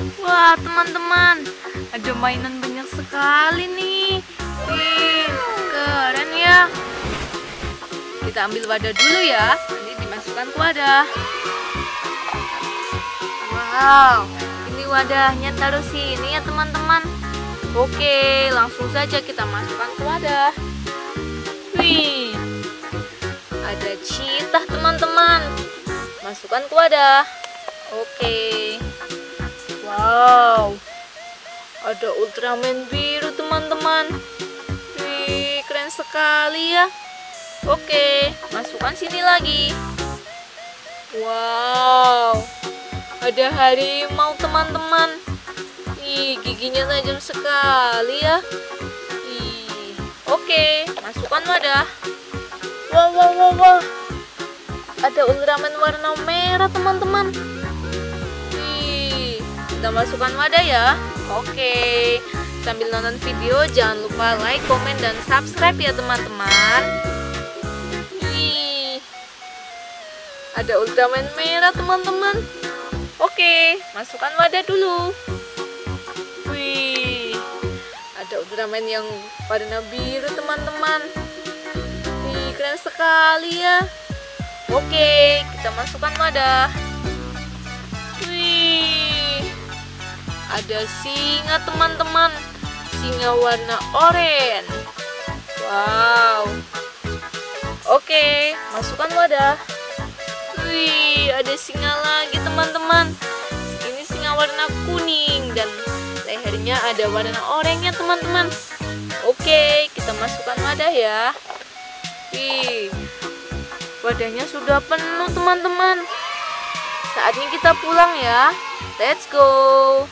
Wah, teman-teman, ada mainan banyak sekali nih. Wih, keren ya. Kita ambil wadah dulu ya. Nanti dimasukkan ke wadah. Wow, ini wadahnya taruh sini ya teman-teman. Oke, langsung saja kita masukkan ke wadah. Wih, ada citah teman-teman. Masukkan ke wadah. Oke. Wow, ada Ultraman biru teman-teman. Wih, keren sekali ya. Oke, masukkan sini lagi. Wow, ada harimau teman-teman. Ih, giginya tajam sekali ya. Ih, oke, masukkan wadah. Wow, wow, wow, wow. Ada Ultraman warna merah teman-teman. Masukkan wadah ya. Oke, sambil nonton video jangan lupa like, komen, dan subscribe ya teman-teman. Ada Ultraman merah teman-teman. Oke, masukkan wadah dulu. Wih, ada Ultraman yang warna biru teman-teman. Wih, keren sekali ya. Oke, kita masukkan wadah. Wih, ada singa teman-teman. Singa warna oranye. Wow. Oke, masukkan wadah. Wih, ada singa lagi teman-teman. Ini singa warna kuning dan lehernya ada warna oranye teman-teman. Oke, kita masukkan wadah ya. Wih, wadahnya sudah penuh teman-teman. Saatnya kita pulang ya. Let's go.